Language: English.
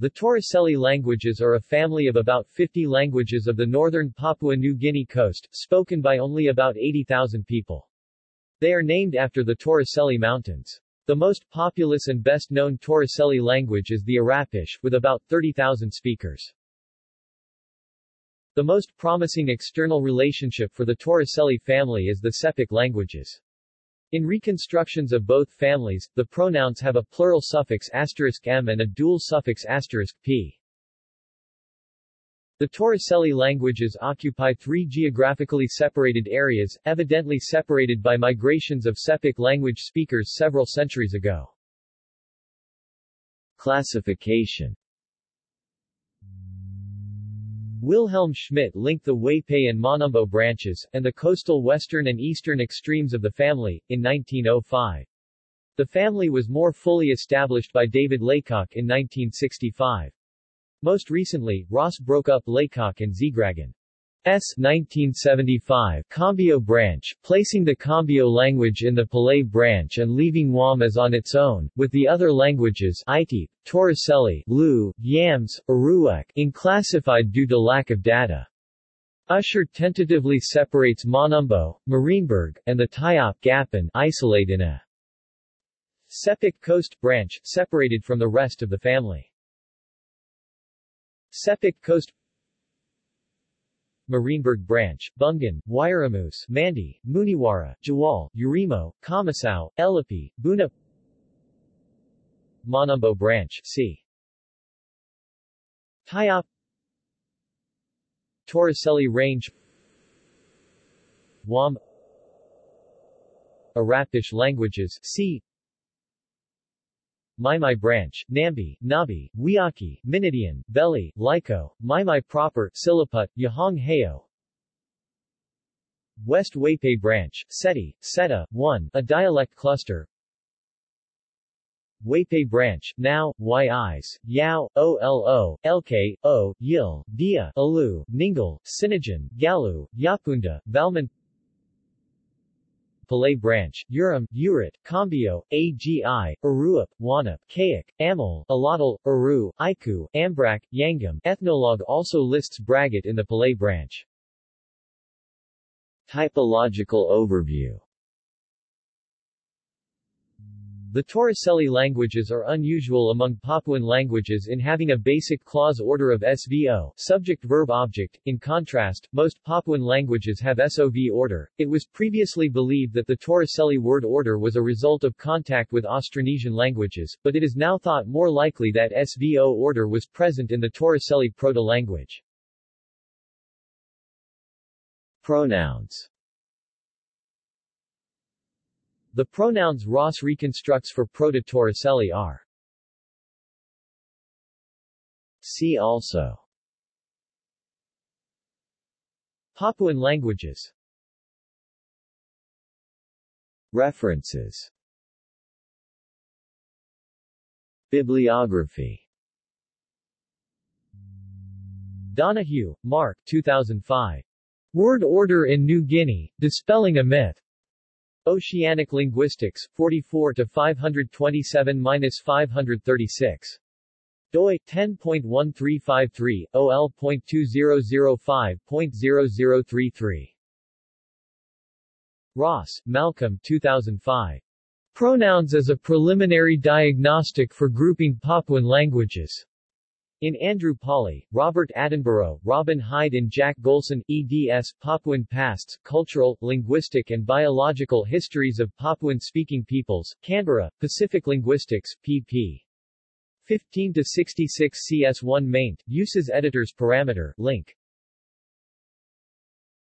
The Torricelli languages are a family of about 50 languages of the northern Papua New Guinea coast, spoken by only about 80,000 people. They are named after the Torricelli Mountains. The most populous and best-known Torricelli language is the Arapesh, with about 30,000 speakers. The most promising external relationship for the Torricelli family is the Sepik languages. In reconstructions of both families, the pronouns have a plural suffix m and a dual suffix p. The Torricelli languages occupy three geographically separated areas, evidently separated by migrations of Sepik language speakers several centuries ago. Classification Wilhelm Schmidt linked the Wapei and Monumbo branches, and the coastal western and eastern extremes of the family, in 1905. The family was more fully established by David Laycock in 1965. Most recently, Ross broke up Laycock and Z'graggen. S. 1975 Kombio branch, placing the Kombio language in the Palei branch and leaving WAM as on its own, with the other languages Iti, Torricelli, Lu, Yams, Aruak in classified due to lack of data. Usher tentatively separates Monumbo, Marienberg, and the Tayop Gapan isolate in a Sepik Coast branch, separated from the rest of the family. Sepik Coast Marienberg Branch, Bungan, Wairamus, Mandi, Muniwara, Jawal, Urimo, Kamasau, Elipi, Buna Monumbo Branch, c. Tayop Torricelli Range Wam Arapesh languages, c. Maimai Branch, Nambi, Nabi, Wiaki, Minidian, Beli, Liko, Maimai Proper, Siliput, Yahong Heo, West Wapei Branch, Seti, Seta, 1, a dialect cluster, Wapei Branch, Now, Yis, Yao, Olo, Lk, O, Yil, Dia, Alu, Ningal, Sinajan, Galu, Yapunda, Valman Palei Branch, Urim, Urit, Kombio, AGI, Uruap, Wanap, Kayak, Amol, Alatl, Uru, Iku, Ambrak, Yangam. Ethnologue also lists Bragat in the Palei branch. Typological overview the Torricelli languages are unusual among Papuan languages in having a basic clause order of SVO subject-verb-object. In contrast, most Papuan languages have SOV order. It was previously believed that the Torricelli word order was a result of contact with Austronesian languages, but it is now thought more likely that SVO order was present in the Torricelli proto-language. Pronouns the pronouns Ross reconstructs for Proto-Torricelli are See also. Papuan languages. References. Bibliography. Donohue, Mark 2005. Word Order in New Guinea, Dispelling a Myth. Oceanic Linguistics, 44 to 527-536. doi 10.1353 ol.2005.0033. Ross, Malcolm 2005. Pronouns as a preliminary diagnostic for grouping Papuan languages. In Andrew Pawley, Robert Attenborough, Robin Hide and Jack Golson, eds. Papuan Pasts, Cultural, Linguistic and Biological Histories of Papuan-Speaking Peoples, Canberra, Pacific Linguistics, pp. 15-66 CS1 maint, uses editors parameter, link.